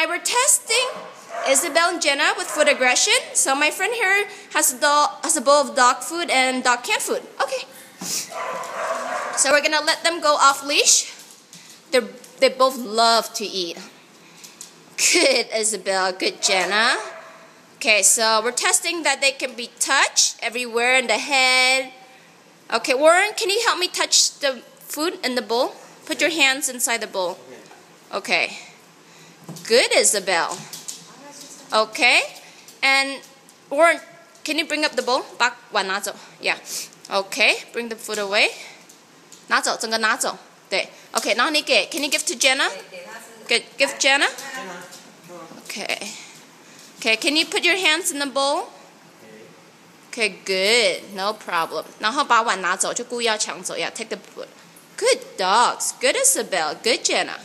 Hi, we're testing Isabelle and Gena with food aggression. So my friend here has a, dog, has a bowl of dog food and dog canned food. Okay. So we're gonna let them go off leash. They they both love to eat. Good Isabelle, good Gena. Okay, so we're testing that they can be touched everywhere in the head. Okay, Warren, can you help me touch the food in the bowl? Put your hands inside the bowl. Okay. Good, Isabelle. Okay. And Warren, can you bring up the bowl? Back, one, 拿走. Yeah. Okay. Bring the food away. 拿走，整个拿走。对。Okay. can you give to Gena? Good. Give Gena. Okay. Okay. Can you put your hands in the bowl? Okay. Good. No problem. 然后把碗拿走，就故意要抢走。Yeah. Take the food. Good dogs. Good Isabelle. Good Gena.